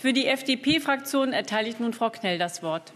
Für die FDP-Fraktion erteile ich nun Frau Knell das Wort.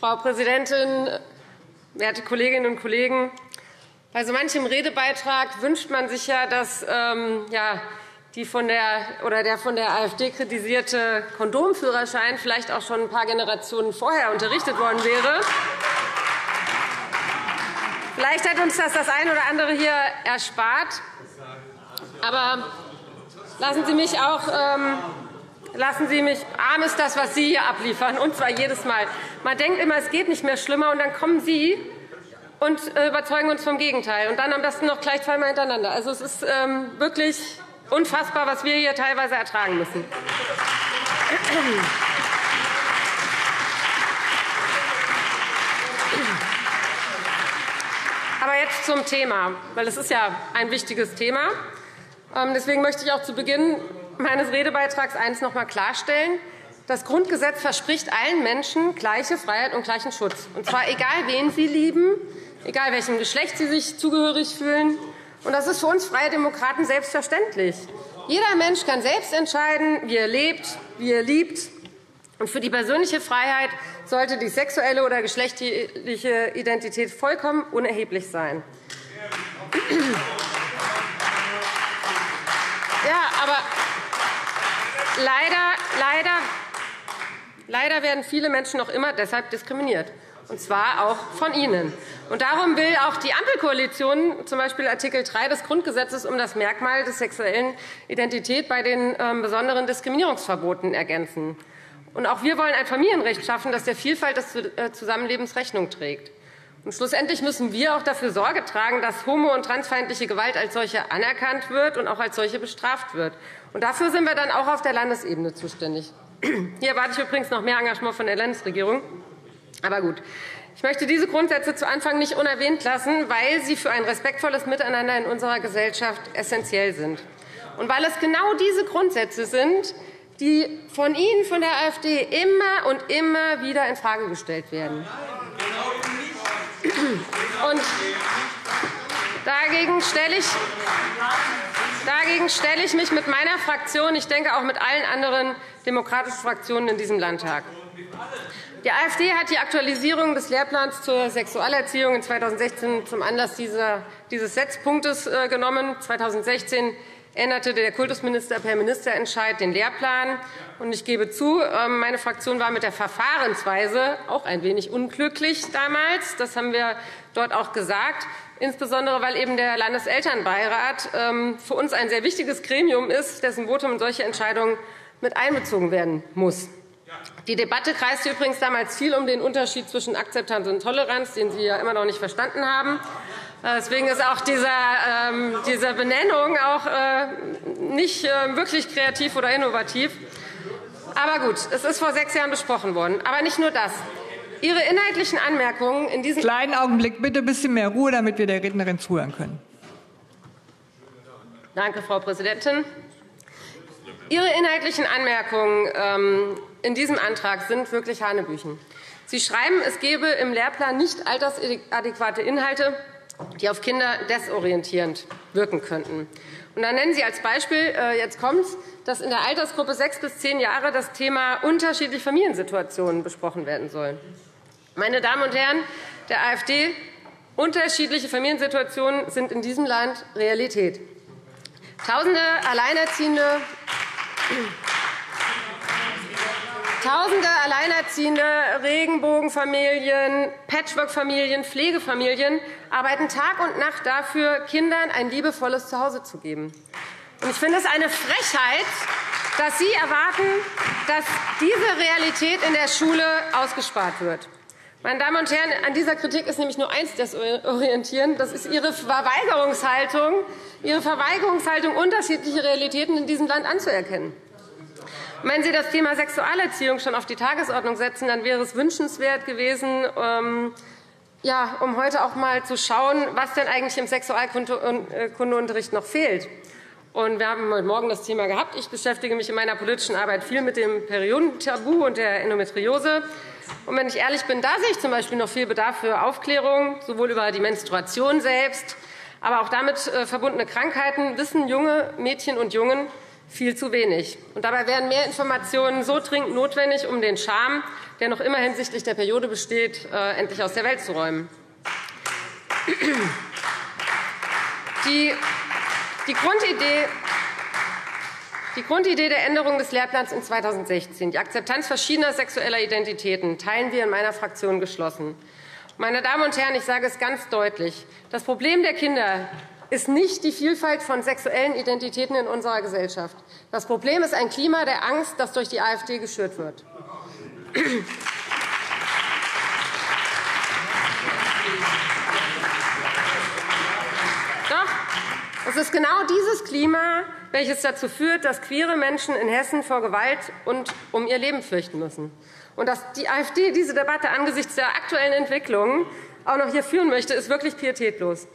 Frau Präsidentin, werte Kolleginnen und Kollegen! Bei so manchem Redebeitrag wünscht man sich ja, dass ähm, ja, die von der, oder der von der AfD kritisierte Kondomführerschein vielleicht auch schon ein paar Generationen vorher unterrichtet worden wäre. Vielleicht hat uns das das eine oder andere hier erspart. Aber lassen Sie mich auch ähm, lassen Sie mich, arm ist das, was Sie hier abliefern, und zwar jedes Mal. Man denkt immer, es geht nicht mehr schlimmer, und dann kommen Sie und äh, überzeugen uns vom Gegenteil. Und dann am besten noch gleich zweimal hintereinander. Also es ist ähm, wirklich unfassbar, was wir hier teilweise ertragen müssen. Jetzt zum Thema, weil es ist ja ein wichtiges Thema. Ähm, deswegen möchte ich auch zu Beginn meines Redebeitrags eines noch einmal klarstellen. Das Grundgesetz verspricht allen Menschen gleiche Freiheit und gleichen Schutz, und zwar egal, wen sie lieben, egal welchem Geschlecht sie sich zugehörig fühlen. Und das ist für uns Freie Demokraten selbstverständlich. Jeder Mensch kann selbst entscheiden, wie er lebt, wie er liebt. Für die persönliche Freiheit sollte die sexuelle oder geschlechtliche Identität vollkommen unerheblich sein. Ja, aber leider, leider, leider werden viele Menschen noch immer deshalb diskriminiert, und zwar auch von Ihnen. Und darum will auch die Ampelkoalition z. B. Artikel 3 des Grundgesetzes um das Merkmal der sexuellen Identität bei den ähm, besonderen Diskriminierungsverboten ergänzen. Und auch wir wollen ein Familienrecht schaffen, das der Vielfalt des äh, Zusammenlebens Rechnung trägt. Und schlussendlich müssen wir auch dafür Sorge tragen, dass homo- und transfeindliche Gewalt als solche anerkannt wird und auch als solche bestraft wird. Und dafür sind wir dann auch auf der Landesebene zuständig. Hier erwarte ich übrigens noch mehr Engagement von der Landesregierung. Aber gut. Ich möchte diese Grundsätze zu Anfang nicht unerwähnt lassen, weil sie für ein respektvolles Miteinander in unserer Gesellschaft essentiell sind. Und weil es genau diese Grundsätze sind, die von Ihnen, von der AfD, immer und immer wieder infrage gestellt werden. Und dagegen stelle ich, dagegen stelle ich mich mit meiner Fraktion, ich denke auch mit allen anderen demokratischen Fraktionen in diesem Landtag. Die AfD hat die Aktualisierung des Lehrplans zur Sexualerziehung in 2016 zum Anlass dieses Setzpunktes äh, genommen. 2016 änderte der Kultusminister per Ministerentscheid den Lehrplan. Und ich gebe zu, ähm, meine Fraktion war mit der Verfahrensweise auch ein wenig unglücklich damals. Das haben wir dort auch gesagt, insbesondere weil eben der Landeselternbeirat ähm, für uns ein sehr wichtiges Gremium ist, dessen Votum in solche Entscheidungen mit einbezogen werden muss. Die Debatte kreiste übrigens damals viel um den Unterschied zwischen Akzeptanz und Toleranz, den Sie ja immer noch nicht verstanden haben. Deswegen ist auch dieser, ähm, diese Benennung auch äh, nicht äh, wirklich kreativ oder innovativ. Aber gut, es ist vor sechs Jahren besprochen worden. Aber nicht nur das. Ihre inhaltlichen Anmerkungen in diesem Kleinen Augenblick, bitte ein bisschen mehr Ruhe, damit wir der Rednerin zuhören können. Danke, Frau Präsidentin. Ihre inhaltlichen Anmerkungen ähm, in diesem Antrag sind wirklich Hanebüchen. Sie schreiben, es gebe im Lehrplan nicht altersadäquate Inhalte, die auf Kinder desorientierend wirken könnten. Und dann nennen Sie als Beispiel, äh, jetzt kommt's, dass in der Altersgruppe sechs bis zehn Jahre das Thema unterschiedliche Familiensituationen besprochen werden soll. Meine Damen und Herren der AfD, unterschiedliche Familiensituationen sind in diesem Land Realität. Tausende Alleinerziehende Tausende Alleinerziehende, Regenbogenfamilien, Patchworkfamilien, Pflegefamilien arbeiten Tag und Nacht dafür, Kindern ein liebevolles Zuhause zu geben. Ich finde es eine Frechheit, dass Sie erwarten, dass diese Realität in der Schule ausgespart wird. Meine Damen und Herren, an dieser Kritik ist nämlich nur eins desorientierend. Das ist Ihre Verweigerungshaltung, Ihre Verweigerungshaltung, unterschiedliche Realitäten in diesem Land anzuerkennen. Wenn Sie das Thema Sexualerziehung schon auf die Tagesordnung setzen, dann wäre es wünschenswert gewesen, ähm, ja, um heute auch mal zu schauen, was denn eigentlich im Sexualkundeunterricht noch fehlt. Und wir haben heute Morgen das Thema gehabt. Ich beschäftige mich in meiner politischen Arbeit viel mit dem Periodentabu und der Endometriose. Und wenn ich ehrlich bin, da sehe ich zum Beispiel noch viel Bedarf für Aufklärung, sowohl über die Menstruation selbst aber auch damit äh, verbundene Krankheiten wissen junge Mädchen und Jungen viel zu wenig. Und dabei wären mehr Informationen so dringend notwendig, um den Charme, der noch immer hinsichtlich der Periode besteht, äh, endlich aus der Welt zu räumen. Die, Grundidee die Grundidee der Änderung des Lehrplans in 2016, die Akzeptanz verschiedener sexueller Identitäten, teilen wir in meiner Fraktion geschlossen. Meine Damen und Herren, ich sage es ganz deutlich. Das Problem der Kinder ist nicht die Vielfalt von sexuellen Identitäten in unserer Gesellschaft. Das Problem ist ein Klima der Angst, das durch die AfD geschürt wird. Doch, es ist genau dieses Klima, welches dazu führt, dass queere Menschen in Hessen vor Gewalt und um ihr Leben fürchten müssen. Und dass die AfD diese Debatte angesichts der aktuellen Entwicklungen auch noch hier führen möchte, ist wirklich pietätlos.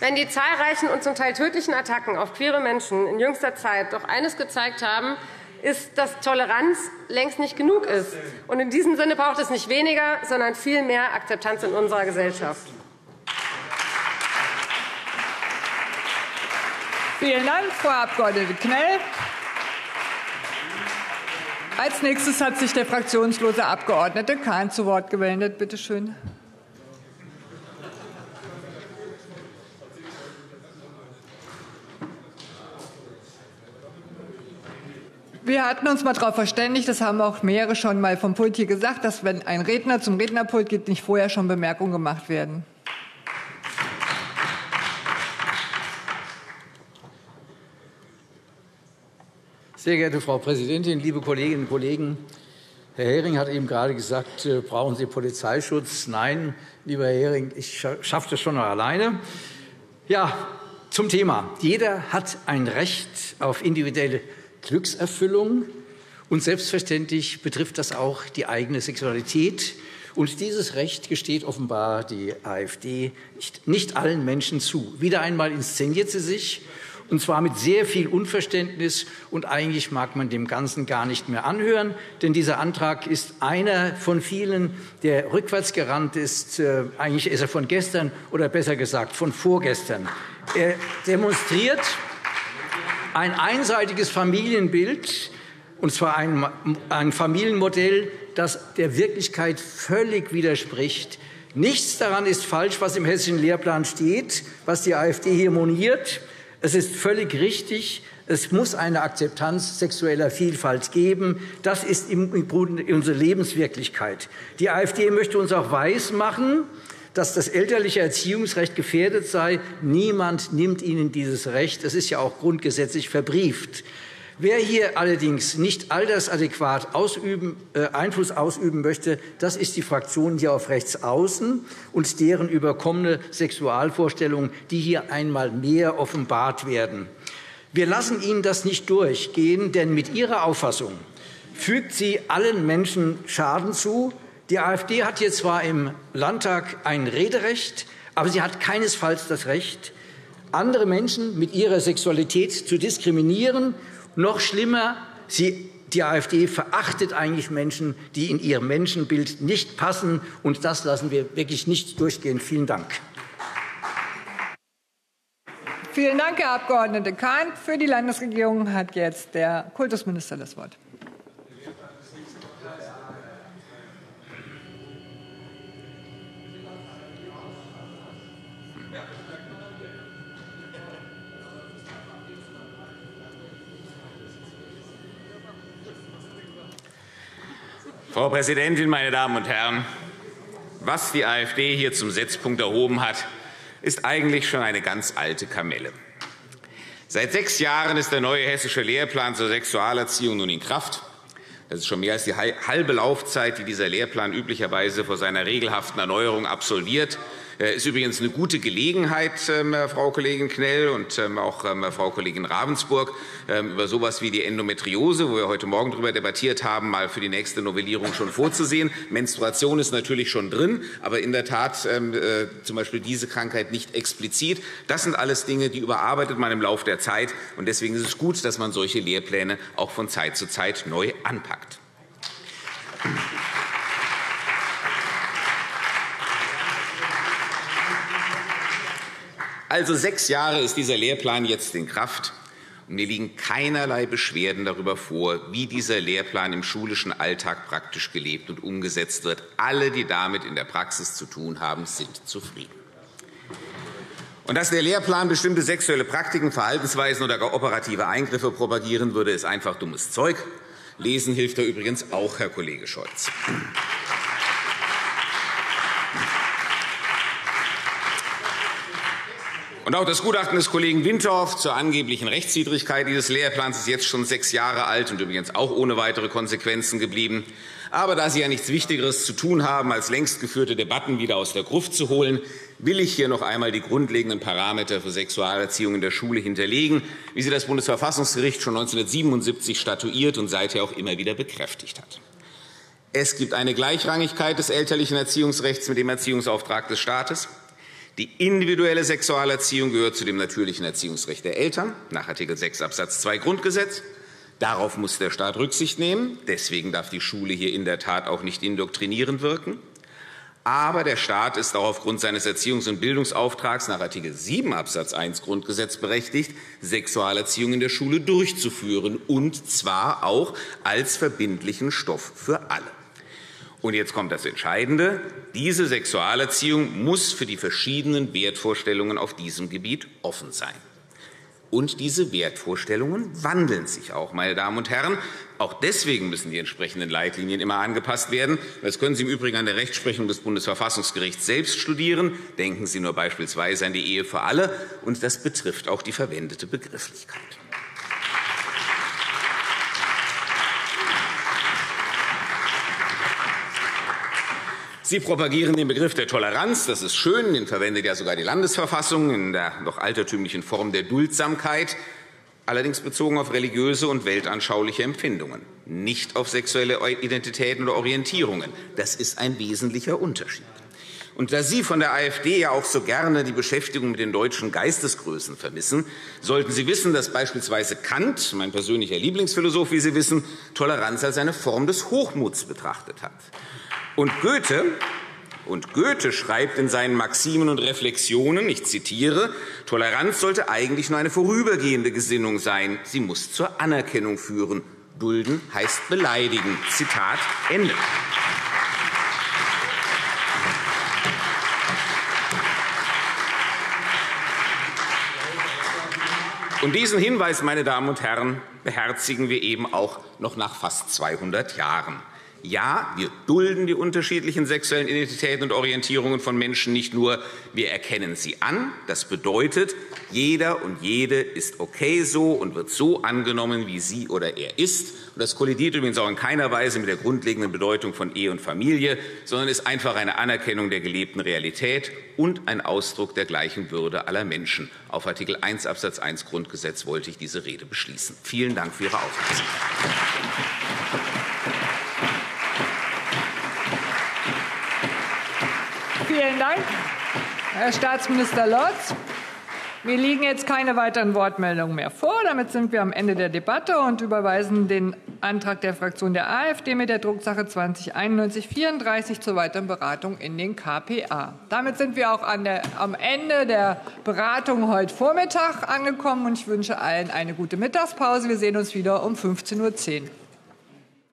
Wenn die zahlreichen und zum Teil tödlichen Attacken auf queere Menschen in jüngster Zeit doch eines gezeigt haben, ist, dass Toleranz längst nicht genug ist. Und in diesem Sinne braucht es nicht weniger, sondern viel mehr Akzeptanz in unserer Gesellschaft. Vielen Dank, Frau Abg. Knell. Als nächstes hat sich der fraktionslose Abgeordnete Kahn zu Wort gemeldet. Bitte schön. Wir hatten uns mal darauf verständigt, das haben auch mehrere schon mal vom Pult hier gesagt, dass wenn ein Redner zum Rednerpult geht, nicht vorher schon Bemerkungen gemacht werden. Sehr geehrte Frau Präsidentin, liebe Kolleginnen und Kollegen! Herr Hering hat eben gerade gesagt, äh, brauchen Sie Polizeischutz? Nein, lieber Herr Hering, ich schaffe das schon noch alleine. Ja, zum Thema. Jeder hat ein Recht auf individuelle Glückserfüllung. Und selbstverständlich betrifft das auch die eigene Sexualität. Und dieses Recht gesteht offenbar die AfD nicht, nicht allen Menschen zu. Wieder einmal inszeniert sie sich und zwar mit sehr viel Unverständnis. Und eigentlich mag man dem Ganzen gar nicht mehr anhören, denn dieser Antrag ist einer von vielen, der rückwärts gerannt ist. Äh, eigentlich ist er von gestern oder besser gesagt von vorgestern. Er demonstriert ein einseitiges Familienbild, und zwar ein, ein Familienmodell, das der Wirklichkeit völlig widerspricht. Nichts daran ist falsch, was im hessischen Lehrplan steht, was die AfD hier moniert. Es ist völlig richtig. Es muss eine Akzeptanz sexueller Vielfalt geben. Das ist im Grunde unsere Lebenswirklichkeit. Die AfD möchte uns auch weismachen, dass das elterliche Erziehungsrecht gefährdet sei. Niemand nimmt ihnen dieses Recht. Es ist ja auch grundgesetzlich verbrieft. Wer hier allerdings nicht altersadäquat ausüben, äh, Einfluss ausüben möchte, das ist die Fraktion hier auf rechts außen und deren überkommene Sexualvorstellungen, die hier einmal mehr offenbart werden. Wir lassen Ihnen das nicht durchgehen, denn mit Ihrer Auffassung fügt sie allen Menschen Schaden zu. Die AfD hat hier zwar im Landtag ein Rederecht, aber sie hat keinesfalls das Recht, andere Menschen mit ihrer Sexualität zu diskriminieren noch schlimmer, sie, die AfD verachtet eigentlich Menschen, die in ihrem Menschenbild nicht passen. Und das lassen wir wirklich nicht durchgehen. Vielen Dank. Vielen Dank, Herr Abg. Kahn. Für die Landesregierung hat jetzt der Kultusminister das Wort. Frau Präsidentin, meine Damen und Herren! Was die AfD hier zum Setzpunkt erhoben hat, ist eigentlich schon eine ganz alte Kamelle. Seit sechs Jahren ist der neue hessische Lehrplan zur Sexualerziehung nun in Kraft. Das ist schon mehr als die halbe Laufzeit, die dieser Lehrplan üblicherweise vor seiner regelhaften Erneuerung absolviert. Äh, ist übrigens eine gute Gelegenheit, ähm, Frau Kollegin Knell und ähm, auch ähm, Frau Kollegin Ravensburg, über so etwas wie die Endometriose, wo wir heute Morgen darüber debattiert haben, mal für die nächste Novellierung schon vorzusehen. Menstruation ist natürlich schon drin, aber in der Tat äh, zum Beispiel diese Krankheit nicht explizit. Das sind alles Dinge, die überarbeitet man im Laufe der Zeit. Und deswegen ist es gut, dass man solche Lehrpläne auch von Zeit zu Zeit neu anpackt. Also sechs Jahre ist dieser Lehrplan jetzt in Kraft. Und mir liegen keinerlei Beschwerden darüber vor, wie dieser Lehrplan im schulischen Alltag praktisch gelebt und umgesetzt wird. Alle, die damit in der Praxis zu tun haben, sind zufrieden. Und dass der Lehrplan bestimmte sexuelle Praktiken, Verhaltensweisen oder gar operative Eingriffe propagieren würde, ist einfach dummes Zeug. Lesen hilft da übrigens auch, Herr Kollege Scholz. Und auch das Gutachten des Kollegen Windorf zur angeblichen Rechtswidrigkeit dieses Lehrplans ist jetzt schon sechs Jahre alt und übrigens auch ohne weitere Konsequenzen geblieben. Aber da Sie ja nichts Wichtigeres zu tun haben, als längst geführte Debatten wieder aus der Gruft zu holen, will ich hier noch einmal die grundlegenden Parameter für Sexualerziehung in der Schule hinterlegen, wie sie das Bundesverfassungsgericht schon 1977 statuiert und seither auch immer wieder bekräftigt hat. Es gibt eine Gleichrangigkeit des elterlichen Erziehungsrechts mit dem Erziehungsauftrag des Staates. Die individuelle Sexualerziehung gehört zu dem natürlichen Erziehungsrecht der Eltern nach Art. 6 Abs. 2 Grundgesetz. Darauf muss der Staat Rücksicht nehmen. Deswegen darf die Schule hier in der Tat auch nicht indoktrinierend wirken. Aber der Staat ist auch aufgrund seines Erziehungs- und Bildungsauftrags nach Art. 7 Abs. 1 Grundgesetz berechtigt, Sexualerziehung in der Schule durchzuführen, und zwar auch als verbindlichen Stoff für alle. Und jetzt kommt das Entscheidende. Diese Sexualerziehung muss für die verschiedenen Wertvorstellungen auf diesem Gebiet offen sein. Und diese Wertvorstellungen wandeln sich auch, meine Damen und Herren. Auch deswegen müssen die entsprechenden Leitlinien immer angepasst werden. Das können Sie im Übrigen an der Rechtsprechung des Bundesverfassungsgerichts selbst studieren. Denken Sie nur beispielsweise an die Ehe für alle. Und das betrifft auch die verwendete Begrifflichkeit. Sie propagieren den Begriff der Toleranz. Das ist schön. Den verwendet ja sogar die Landesverfassung in der noch altertümlichen Form der Duldsamkeit, allerdings bezogen auf religiöse und weltanschauliche Empfindungen, nicht auf sexuelle Identitäten oder Orientierungen. Das ist ein wesentlicher Unterschied. Und da Sie von der AfD ja auch so gerne die Beschäftigung mit den deutschen Geistesgrößen vermissen, sollten Sie wissen, dass beispielsweise Kant, mein persönlicher Lieblingsphilosoph, wie Sie wissen, Toleranz als eine Form des Hochmuts betrachtet hat. Und Goethe, und Goethe schreibt in seinen Maximen und Reflexionen, ich zitiere, Toleranz sollte eigentlich nur eine vorübergehende Gesinnung sein. Sie muss zur Anerkennung führen. Dulden heißt beleidigen. Zitat Ende. Und diesen Hinweis, meine Damen und Herren, beherzigen wir eben auch noch nach fast 200 Jahren. Ja, wir dulden die unterschiedlichen sexuellen Identitäten und Orientierungen von Menschen nicht nur, wir erkennen sie an. Das bedeutet, jeder und jede ist okay so und wird so angenommen, wie sie oder er ist. Und das kollidiert übrigens auch in keiner Weise mit der grundlegenden Bedeutung von Ehe und Familie, sondern ist einfach eine Anerkennung der gelebten Realität und ein Ausdruck der gleichen Würde aller Menschen. Auf Artikel 1 Absatz 1 Grundgesetz wollte ich diese Rede beschließen. Vielen Dank für Ihre Aufmerksamkeit. Vielen Dank, Herr Staatsminister Lotz. Mir liegen jetzt keine weiteren Wortmeldungen mehr vor. Damit sind wir am Ende der Debatte und überweisen den Antrag der Fraktion der AfD mit der Drucksache 209134 zur weiteren Beratung in den KPA. Damit sind wir auch der, am Ende der Beratung heute Vormittag angekommen und ich wünsche allen eine gute Mittagspause. Wir sehen uns wieder um 15.10 Uhr.